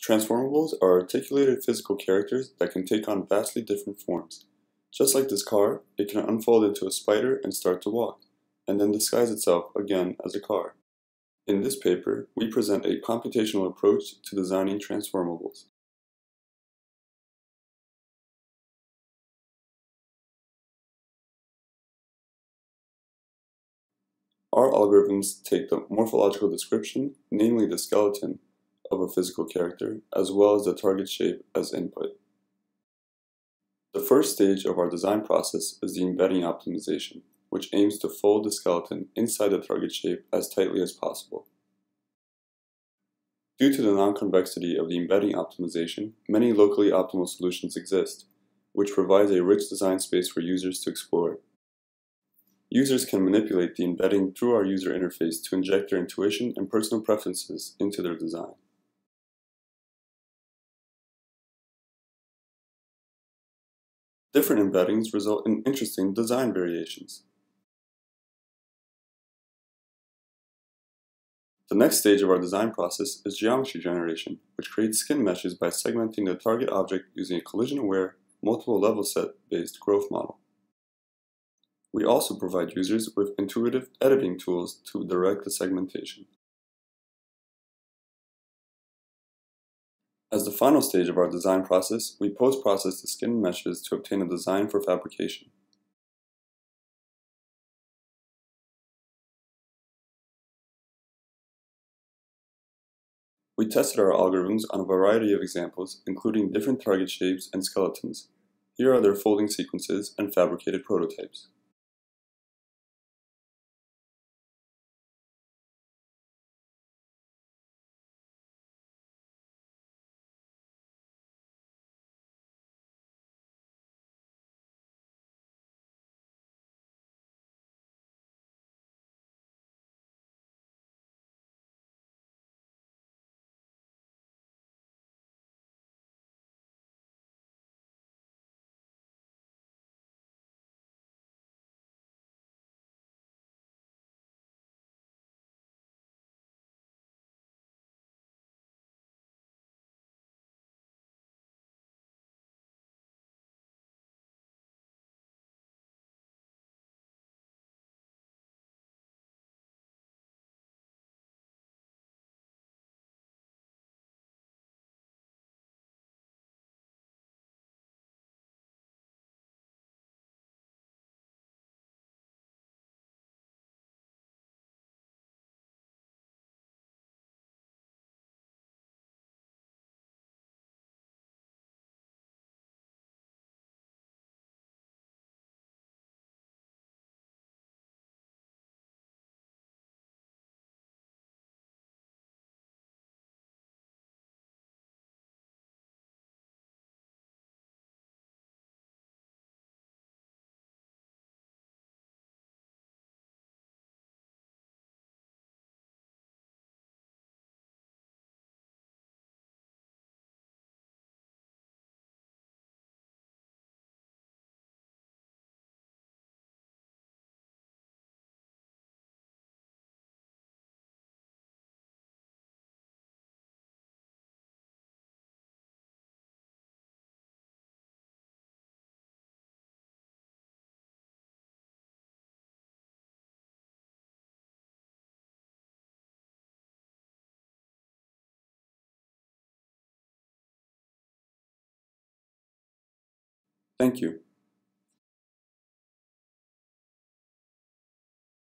Transformables are articulated physical characters that can take on vastly different forms. Just like this car, it can unfold into a spider and start to walk, and then disguise itself again as a car. In this paper, we present a computational approach to designing transformables. Our algorithms take the morphological description, namely the skeleton, of a physical character, as well as the target shape as input. The first stage of our design process is the embedding optimization, which aims to fold the skeleton inside the target shape as tightly as possible. Due to the non-convexity of the embedding optimization, many locally optimal solutions exist, which provides a rich design space for users to explore. Users can manipulate the embedding through our user interface to inject their intuition and personal preferences into their design. Different embeddings result in interesting design variations. The next stage of our design process is geometry generation, which creates skin meshes by segmenting the target object using a collision-aware, multiple level set-based growth model. We also provide users with intuitive editing tools to direct the segmentation. As the final stage of our design process, we post-process the skin meshes to obtain a design for fabrication. We tested our algorithms on a variety of examples, including different target shapes and skeletons. Here are their folding sequences and fabricated prototypes.